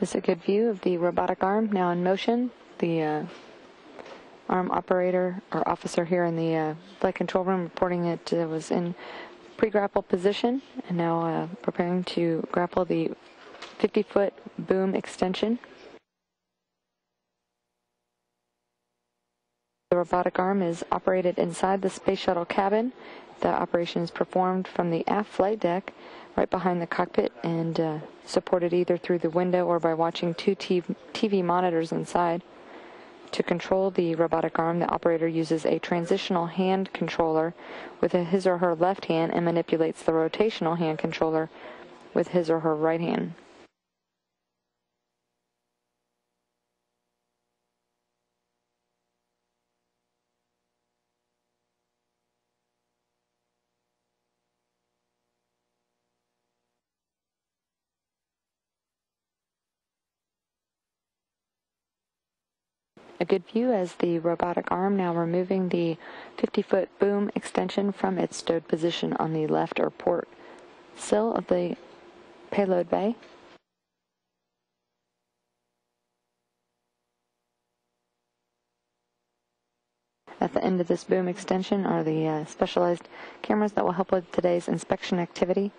This is a good view of the robotic arm now in motion. The uh, arm operator or officer here in the uh, flight control room reporting it uh, was in pre-grapple position and now uh, preparing to grapple the 50-foot boom extension. The robotic arm is operated inside the space shuttle cabin. The operation is performed from the aft flight deck right behind the cockpit and uh, supported either through the window or by watching two TV monitors inside. To control the robotic arm, the operator uses a translational hand controller with his or her left hand and manipulates the rotational hand controller with his or her right hand. A good view as the robotic arm now removing the 50-foot boom extension from its stowed position on the left or port sill of the payload bay. At the end of this boom extension are the uh, specialized cameras that will help with today's inspection activity.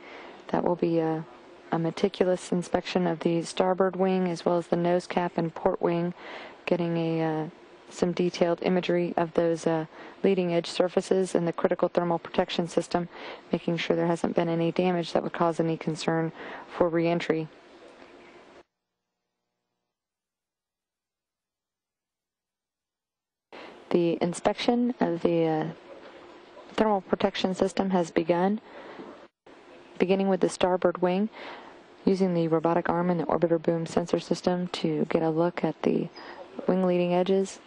That will be a, a meticulous inspection of the starboard wing as well as the nose cap and port wing getting a uh, some detailed imagery of those uh, leading edge surfaces and the critical thermal protection system, making sure there hasn't been any damage that would cause any concern for reentry. The inspection of the uh, thermal protection system has begun, beginning with the starboard wing, using the robotic arm and the orbiter boom sensor system to get a look at the wing leading edges.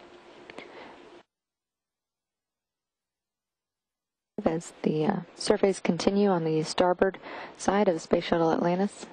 As the uh, surveys continue on the starboard side of Space Shuttle Atlantis.